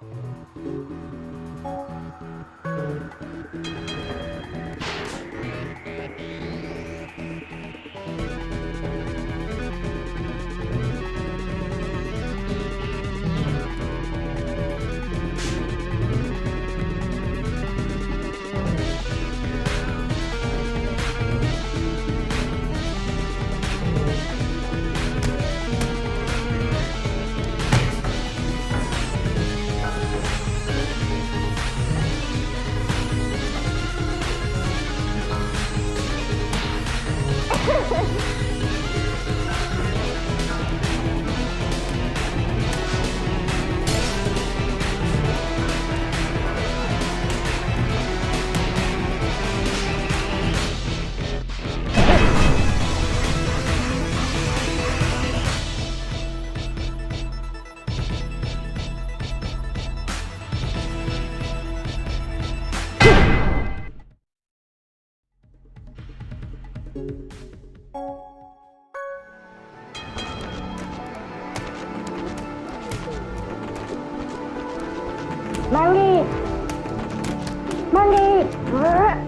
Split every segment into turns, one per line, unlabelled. Thank you Huh?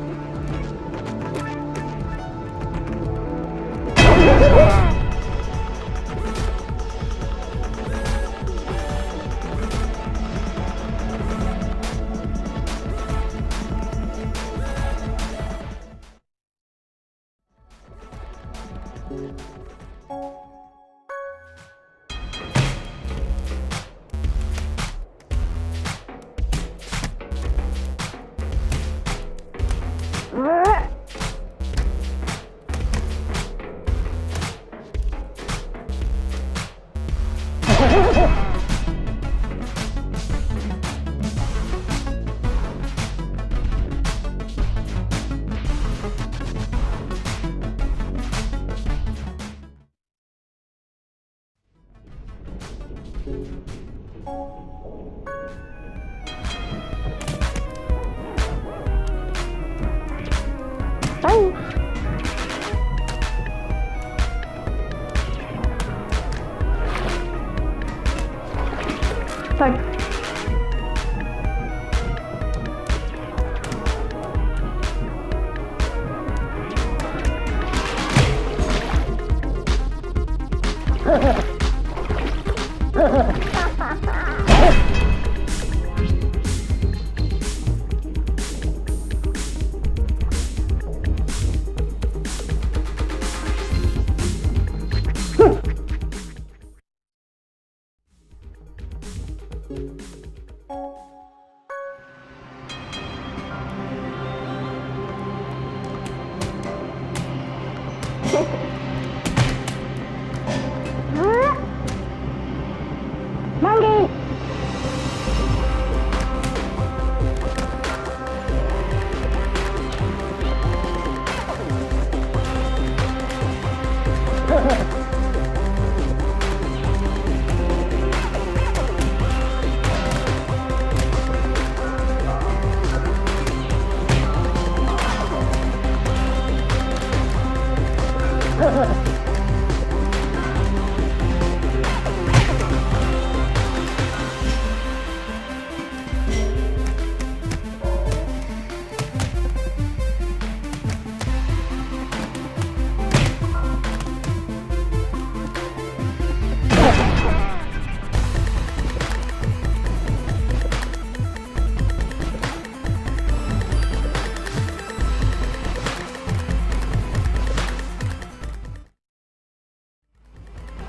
Thank you.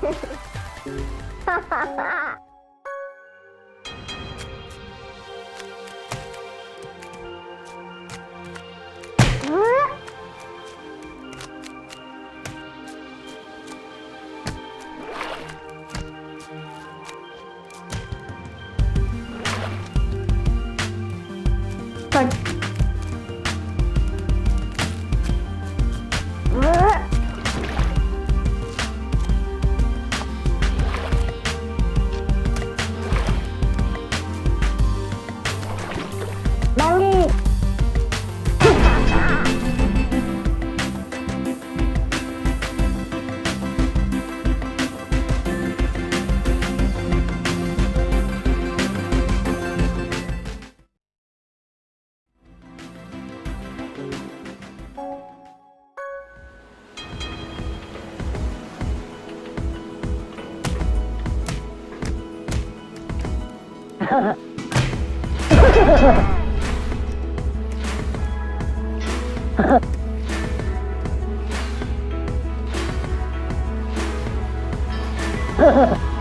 ハハハハ Ha ha ha!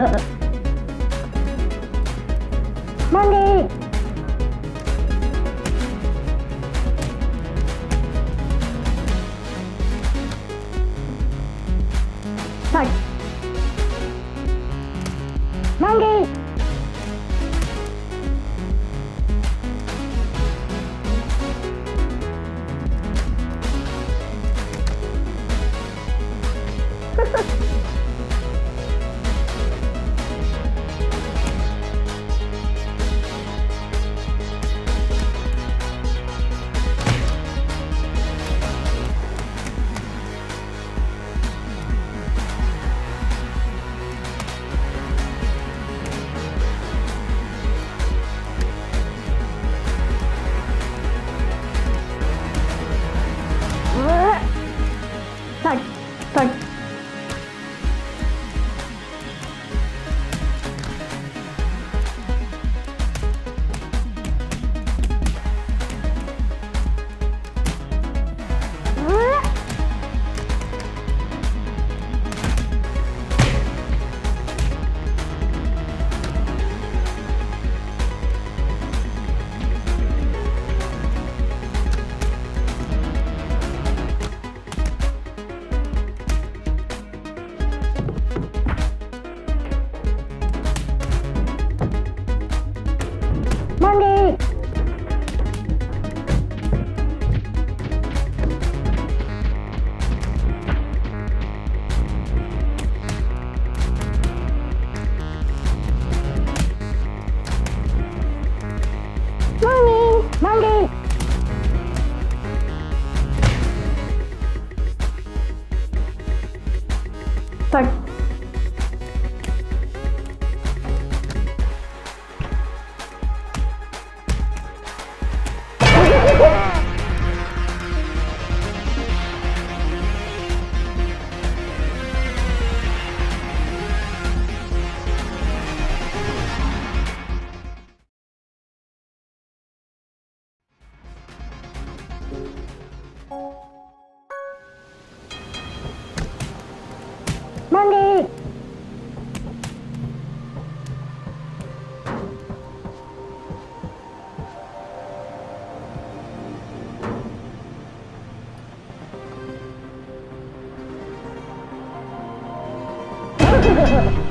Ha ha ha. Tack. Ha ha ha!